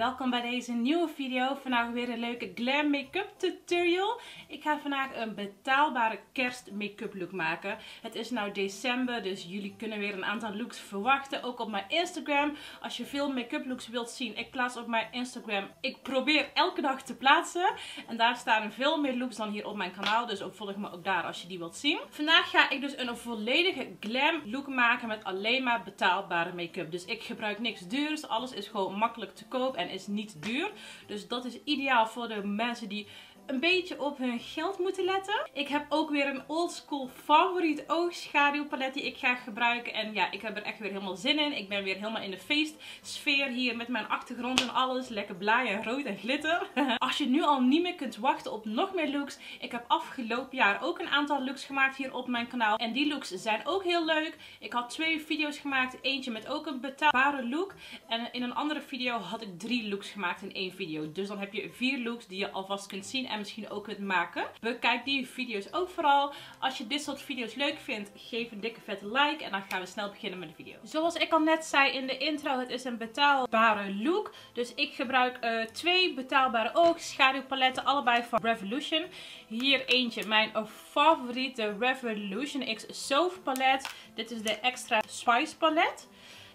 welkom bij deze nieuwe video. Vandaag weer een leuke glam make-up tutorial. Ik ga vandaag een betaalbare kerst make-up look maken. Het is nou december, dus jullie kunnen weer een aantal looks verwachten. Ook op mijn Instagram. Als je veel make-up looks wilt zien, ik plaats op mijn Instagram. Ik probeer elke dag te plaatsen. En daar staan veel meer looks dan hier op mijn kanaal. Dus ook volg me ook daar als je die wilt zien. Vandaag ga ik dus een volledige glam look maken met alleen maar betaalbare make-up. Dus ik gebruik niks duurs. Alles is gewoon makkelijk te koop en is niet duur. Dus dat is ideaal voor de mensen die een beetje op hun geld moeten letten. Ik heb ook weer een oldschool favoriet oogschaduwpalet die ik ga gebruiken. En ja, ik heb er echt weer helemaal zin in. Ik ben weer helemaal in de feestsfeer hier met mijn achtergrond en alles. Lekker blij en rood en glitter. Als je nu al niet meer kunt wachten op nog meer looks. Ik heb afgelopen jaar ook een aantal looks gemaakt hier op mijn kanaal. En die looks zijn ook heel leuk. Ik had twee video's gemaakt. Eentje met ook een betaalbare look. En in een andere video had ik drie looks gemaakt in één video. Dus dan heb je vier looks die je alvast kunt zien. En misschien ook kunt maken. Bekijk die video's ook vooral. Als je dit soort video's leuk vindt, geef een dikke vette like. En dan gaan we snel beginnen met de video. Zoals ik al net zei in de intro, het is een betaalbare look. Dus ik gebruik uh, twee betaalbare oogschaduwpaletten. Allebei van Revolution. Hier eentje, mijn favoriete Revolution X Soft palet. Dit is de Extra Spice palet.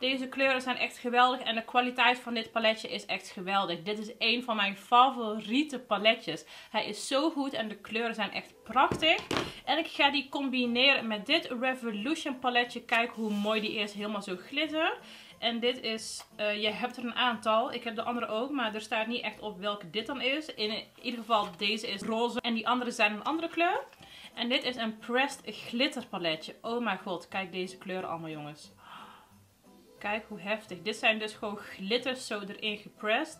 Deze kleuren zijn echt geweldig en de kwaliteit van dit paletje is echt geweldig. Dit is een van mijn favoriete paletjes. Hij is zo goed en de kleuren zijn echt prachtig. En ik ga die combineren met dit Revolution paletje. Kijk hoe mooi die is, helemaal zo glitter. En dit is, uh, je hebt er een aantal. Ik heb de andere ook, maar er staat niet echt op welke dit dan is. In ieder geval deze is roze en die andere zijn een andere kleur. En dit is een pressed glitter paletje. Oh mijn god, kijk deze kleuren allemaal jongens. Kijk hoe heftig. Dit zijn dus gewoon glitters zo erin gepressed.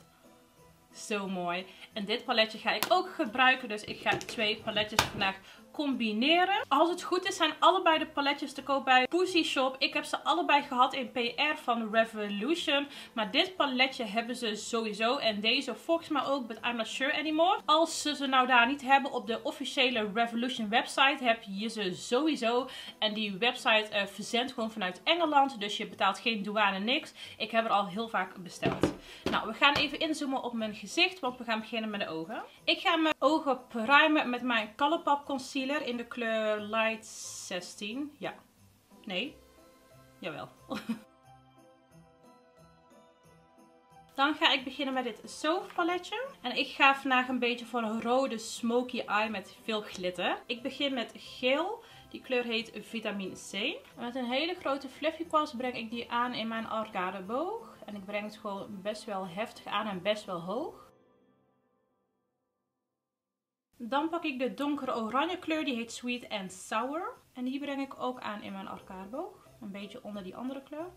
Zo mooi. En dit paletje ga ik ook gebruiken. Dus ik ga twee paletjes vandaag combineren. Als het goed is zijn allebei de paletjes te koop bij Pussy Shop. Ik heb ze allebei gehad in PR van Revolution. Maar dit paletje hebben ze sowieso. En deze volgens mij ook, but I'm not sure anymore. Als ze ze nou daar niet hebben op de officiële Revolution website heb je ze sowieso. En die website uh, verzendt gewoon vanuit Engeland. Dus je betaalt geen douane, niks. Ik heb er al heel vaak besteld. Nou, we gaan even inzoomen op mijn gezicht. Want we gaan beginnen met de ogen. Ik ga mijn ogen primen met mijn Colourpop Concealer in de kleur Light 16. Ja. Nee. Jawel. Dan ga ik beginnen met dit Soft paletje. En ik ga vandaag een beetje voor een rode smoky eye met veel glitter. Ik begin met geel. Die kleur heet Vitamine C. En met een hele grote fluffy kwast breng ik die aan in mijn arcadeboog. En ik breng het gewoon best wel heftig aan en best wel hoog. Dan pak ik de donkere oranje kleur, die heet Sweet and Sour. En die breng ik ook aan in mijn arcadeboog. Een beetje onder die andere kleur.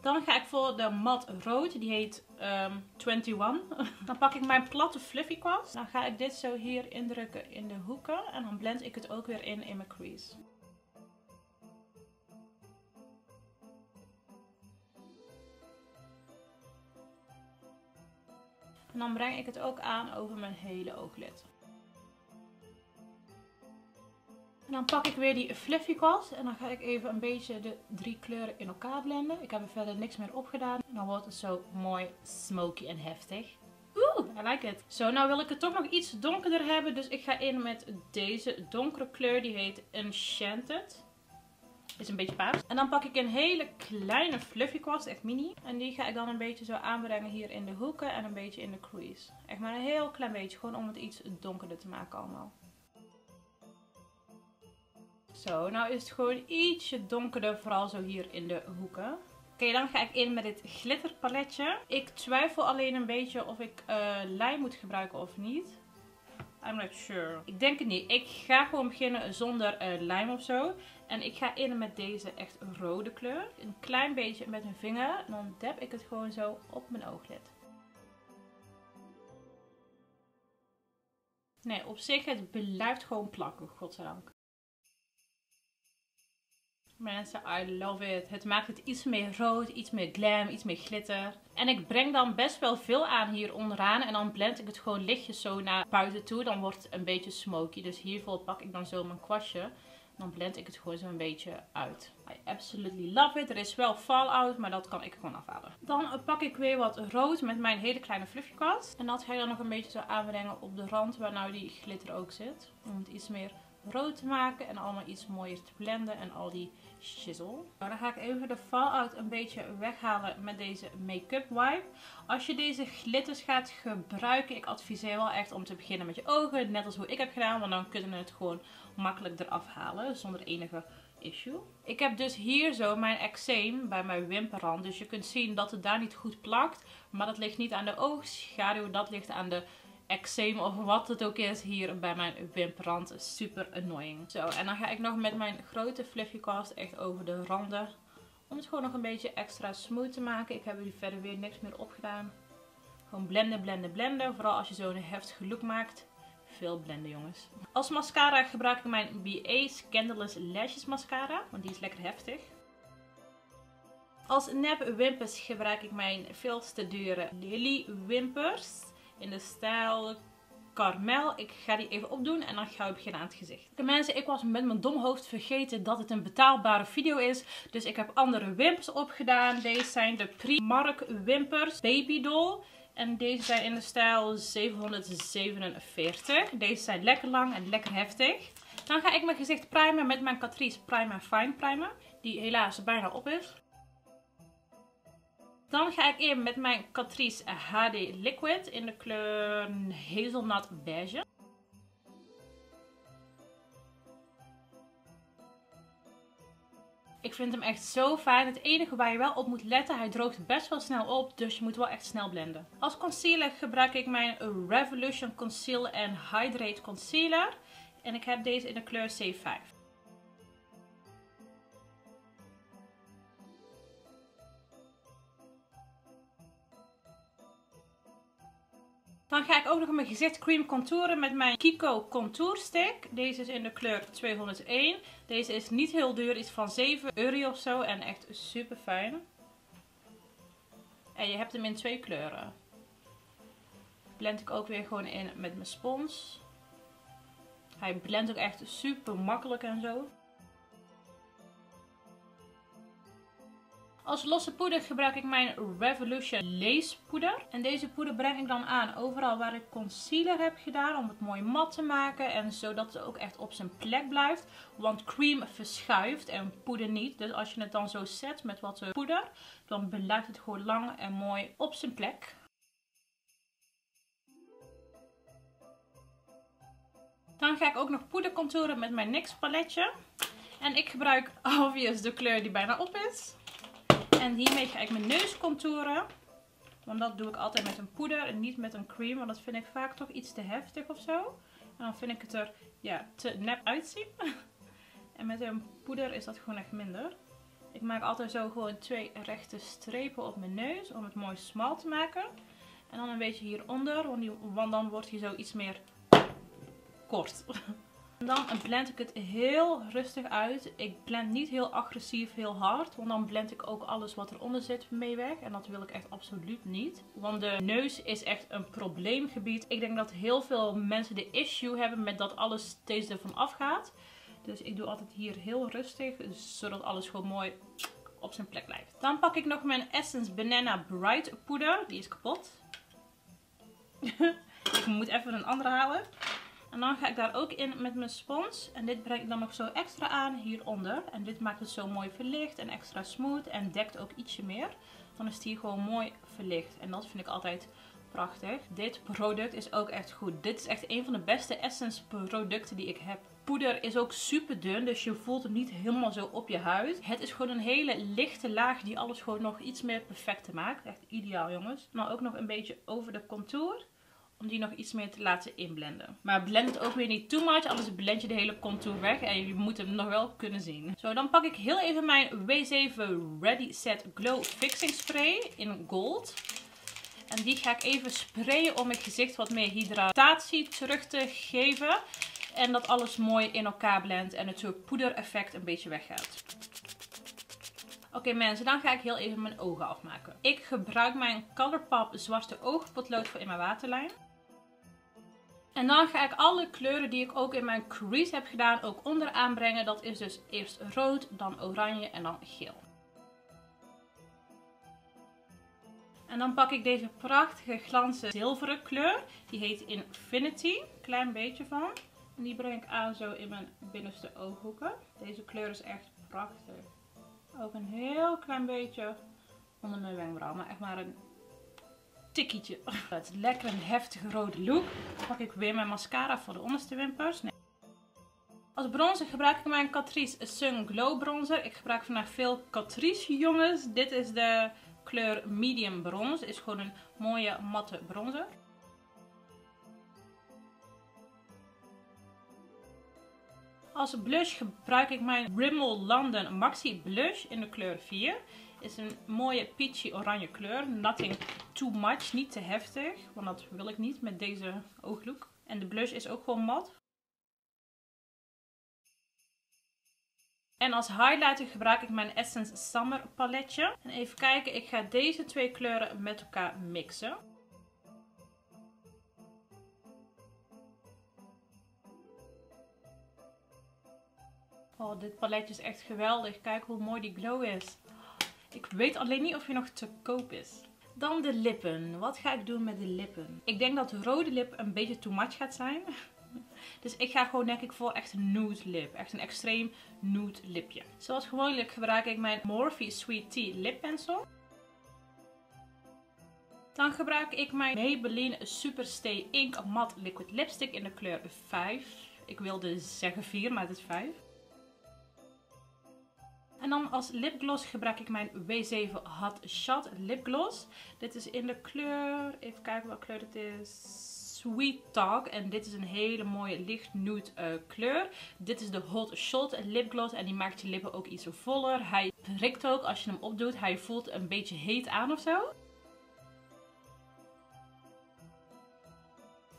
Dan ga ik voor de mat rood, die heet um, ehm, 21. Dan pak ik mijn platte fluffy kwast. Dan ga ik dit zo hier indrukken in de hoeken. En dan blend ik het ook weer in in mijn crease. En dan breng ik het ook aan over mijn hele ooglid. En dan pak ik weer die fluffy kwast en dan ga ik even een beetje de drie kleuren in elkaar blenden. Ik heb er verder niks meer opgedaan. En dan wordt het zo mooi smoky en heftig. Oeh, I like it. Zo, nou wil ik het toch nog iets donkerder hebben. Dus ik ga in met deze donkere kleur. Die heet Enchanted. Is een beetje paars. En dan pak ik een hele kleine fluffy kwast, echt mini. En die ga ik dan een beetje zo aanbrengen hier in de hoeken en een beetje in de crease. Echt maar een heel klein beetje, gewoon om het iets donkerder te maken allemaal. Zo, nou is het gewoon ietsje donkerder, vooral zo hier in de hoeken. Oké, dan ga ik in met dit glitterpaletje. Ik twijfel alleen een beetje of ik uh, lijm moet gebruiken of niet. I'm not sure. Ik denk het niet. Ik ga gewoon beginnen zonder uh, lijm of zo. En ik ga in met deze echt rode kleur. Een klein beetje met mijn vinger. Dan dab ik het gewoon zo op mijn ooglid. Nee, op zich het blijft gewoon plakken, godzijdank. Mensen, I love it. Het maakt het iets meer rood, iets meer glam, iets meer glitter. En ik breng dan best wel veel aan hier onderaan. En dan blend ik het gewoon lichtjes zo naar buiten toe. Dan wordt het een beetje smoky. Dus hiervoor pak ik dan zo mijn kwastje. Dan blend ik het gewoon zo een beetje uit. I absolutely love it. Er is wel fallout, maar dat kan ik gewoon afhalen. Dan pak ik weer wat rood met mijn hele kleine fluffy kwast. En dat ga ik dan nog een beetje zo aanbrengen op de rand waar nou die glitter ook zit. Om het iets meer rood te maken en allemaal iets mooier te blenden en al die shizzle. Nou, dan ga ik even de fallout een beetje weghalen met deze make-up wipe. Als je deze glitters gaat gebruiken, ik adviseer wel echt om te beginnen met je ogen. Net als hoe ik heb gedaan, want dan kunnen we het gewoon makkelijk eraf halen zonder enige issue. Ik heb dus hier zo mijn eczeem bij mijn wimperrand. Dus je kunt zien dat het daar niet goed plakt. Maar dat ligt niet aan de oogschaduw, dat ligt aan de eczeem of wat het ook is hier bij mijn wimperrand. Super annoying. Zo, en dan ga ik nog met mijn grote fluffy cast echt over de randen. Om het gewoon nog een beetje extra smooth te maken. Ik heb er verder weer niks meer opgedaan. Gewoon blenden, blenden, blenden. Vooral als je zo'n heftige look maakt. Veel blenden jongens. Als mascara gebruik ik mijn BA Scandalous Lashes Mascara. Want die is lekker heftig. Als nep wimpers gebruik ik mijn veel te dure Lily wimpers in de stijl Carmel. Ik ga die even opdoen en dan ga ik beginnen aan het gezicht. De mensen, ik was met mijn dom hoofd vergeten dat het een betaalbare video is. Dus ik heb andere wimpers opgedaan. Deze zijn de Primark wimpers Baby Doll. En deze zijn in de stijl 747. Deze zijn lekker lang en lekker heftig. Dan ga ik mijn gezicht primen met mijn Catrice Prime Fine Primer. Die helaas bijna op is. Dan ga ik in met mijn Catrice HD Liquid in de kleur Hazelnut Beige. Ik vind hem echt zo fijn. Het enige waar je wel op moet letten, hij droogt best wel snel op. Dus je moet wel echt snel blenden. Als concealer gebruik ik mijn Revolution Conceal and Hydrate Concealer. En ik heb deze in de kleur C5. Dan ga ik ook nog mijn gezicht cream contouren met mijn Kiko Contour Stick. Deze is in de kleur 201. Deze is niet heel duur, iets van 7 euro of zo en echt super fijn. En je hebt hem in twee kleuren. Blend ik ook weer gewoon in met mijn spons. Hij blendt ook echt super makkelijk en zo. Als losse poeder gebruik ik mijn Revolution Lace poeder. En deze poeder breng ik dan aan overal waar ik concealer heb gedaan. Om het mooi mat te maken. En zodat het ook echt op zijn plek blijft. Want cream verschuift en poeder niet. Dus als je het dan zo zet met wat poeder. Dan blijft het gewoon lang en mooi op zijn plek. Dan ga ik ook nog poeder contouren met mijn NYX paletje. En ik gebruik obvious de kleur die bijna op is. En hiermee ga ik mijn neus contouren. Want dat doe ik altijd met een poeder en niet met een cream. Want dat vind ik vaak toch iets te heftig of zo. En dan vind ik het er ja, te nep uitzien. en met een poeder is dat gewoon echt minder. Ik maak altijd zo gewoon twee rechte strepen op mijn neus. Om het mooi smal te maken. En dan een beetje hieronder. Want, dan wordt hij zo iets meer kort. Dan blend ik het heel rustig uit. Ik blend niet heel agressief, heel hard. Want dan blend ik ook alles wat eronder zit mee weg. En dat wil ik echt absoluut niet. Want de neus is echt een probleemgebied. Ik denk dat heel veel mensen de issue hebben met dat alles steeds ervan afgaat. Dus ik doe altijd hier heel rustig. Zodat alles gewoon mooi op zijn plek blijft. Dan pak ik nog mijn Essence Banana Bright poeder. Die is kapot. ik moet even een andere halen. En dan ga ik daar ook in met mijn spons. En dit breng ik dan nog zo extra aan hieronder. En dit maakt het zo mooi verlicht en extra smooth. En dekt ook ietsje meer. Dan is die gewoon mooi verlicht. En dat vind ik altijd prachtig. Dit product is ook echt goed. Dit is echt een van de beste Essence producten die ik heb. Poeder is ook super dun, dus je voelt het niet helemaal zo op je huid. Het is gewoon een hele lichte laag die alles gewoon nog iets meer perfect maakt. Echt ideaal jongens. Maar ook nog een beetje over de contour om die nog iets meer te laten inblenden. Maar blend het ook weer niet too much, anders blend je de hele contour weg en je moet hem nog wel kunnen zien. Zo, dan pak ik heel even mijn W7 Ready Set Glow Fixing Spray in gold. En die ga ik even sprayen om mijn gezicht wat meer hydratatie terug te geven. En dat alles mooi in elkaar blendt en het soort poedereffect een beetje weggaat. Oké mensen, dan ga ik heel even mijn ogen afmaken. Ik gebruik mijn Colourpop zwarte oogpotlood voor in mijn waterlijn. En dan ga ik alle kleuren die ik ook in mijn crease heb gedaan ook onderaan brengen. Dat is dus eerst rood, dan oranje en dan geel. En dan pak ik deze prachtige glanzen zilveren kleur. Die heet Infinity. Klein beetje van. En die breng ik aan zo in mijn binnenste ooghoeken. Deze kleur is echt prachtig. Ook een heel klein beetje onder mijn wenkbrauw. Maar echt maar een tikkietje. Het is lekker een heftige rode look. Dan pak ik weer mijn mascara voor de onderste wimpers. Nee. Als bronzer gebruik ik mijn Catrice Sun Glow Bronzer. Ik gebruik vandaag veel Catrice jongens. Dit is de kleur Medium Bronze. Is gewoon een mooie matte bronzer. Als blush gebruik ik mijn Rimmel London Maxi Blush in de kleur 4. Is een mooie peachy oranje kleur. Nothing too much, niet te heftig. Want dat wil ik niet met deze ooglook. En de blush is ook gewoon mat. En als highlighter gebruik ik mijn Essence Summer paletje. En even kijken, ik ga deze twee kleuren met elkaar mixen. Oh, dit paletje is echt geweldig. Kijk hoe mooi die glow is. Ik weet alleen niet of hij nog te koop is. Dan de lippen. Wat ga ik doen met de lippen? Ik denk dat de rode lip een beetje too much gaat zijn. Dus ik ga gewoon denk ik voor echt een nude lip. Echt een extreem nude lipje. Zoals gewoonlijk gebruik ik mijn Morphe Sweet Tea Lip Pencil. Dan gebruik ik mijn Maybelline Superstay Ink Matte Liquid Lipstick in de kleur 5. Ik wilde zeggen 4, maar het is 5. En dan als lipgloss gebruik ik mijn W7 Hot Shot Lipgloss. Dit is in de kleur, even kijken welke kleur het is. Sweet Talk. En dit is een hele mooie licht nude uh, kleur. Dit is de Hot Shot lipgloss. En die maakt je lippen ook iets voller. Hij prikt ook als je hem opdoet. Hij voelt een beetje heet aan of zo.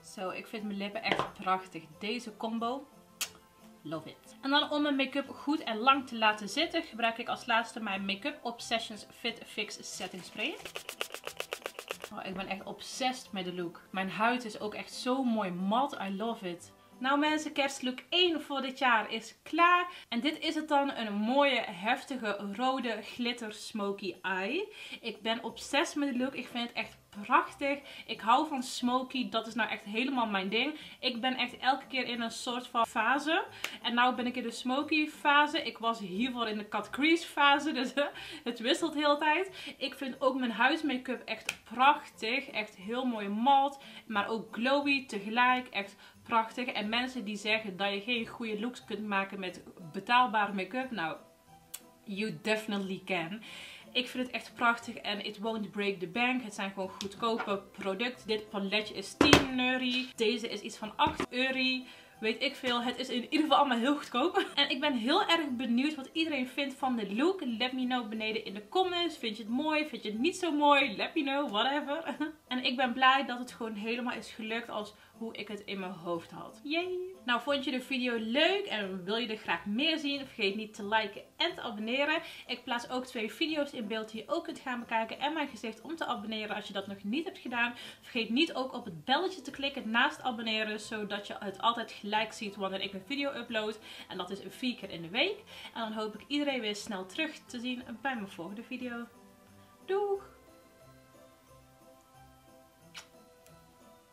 Zo, ik vind mijn lippen echt prachtig. Deze combo Love it. En dan om mijn make-up goed en lang te laten zitten, gebruik ik als laatste mijn Make-up Obsessions Fit Fix Setting Spray. Oh, ik ben echt obsessed met de look. Mijn huid is ook echt zo mooi mat. I love it. Nou mensen, kerstlook 1 voor dit jaar is klaar. En dit is het dan, een mooie, heftige, rode glitter smoky eye. Ik ben obsessed met de look. Ik vind het echt prachtig. Ik hou van smoky. Dat is nou echt helemaal mijn ding. Ik ben echt elke keer in een soort van fase. En nou ben ik in de smoky fase. Ik was hiervoor in de cut crease fase. Dus het wisselt de hele tijd. Ik vind ook mijn huismake-up echt prachtig. Echt heel mooi mat. Maar ook glowy tegelijk. Echt prachtig. En mensen die zeggen dat je geen goede looks kunt maken met betaalbare make-up. Nou, you definitely can. Ik vind het echt prachtig en it won't break the bank. Het zijn gewoon goedkope producten. Dit paletje is 10 euro. Deze is iets van 8 euro weet ik veel. Het is in ieder geval allemaal heel goedkoop. En ik ben heel erg benieuwd wat iedereen vindt van de look. Let me know beneden in de comments. Vind je het mooi? Vind je het niet zo mooi? Let me know, whatever. En ik ben blij dat het gewoon helemaal is gelukt als hoe ik het in mijn hoofd had. Yay! Nou, vond je de video leuk en wil je er graag meer zien? Vergeet niet te liken en te abonneren. Ik plaats ook twee video's in beeld die je ook kunt gaan bekijken. En mijn gezicht om te abonneren als je dat nog niet hebt gedaan. Vergeet niet ook op het belletje te klikken naast abonneren. Zodat je het altijd gelijk ziet wanneer ik een video upload. En dat is vier keer in de week. En dan hoop ik iedereen weer snel terug te zien bij mijn volgende video. Doeg!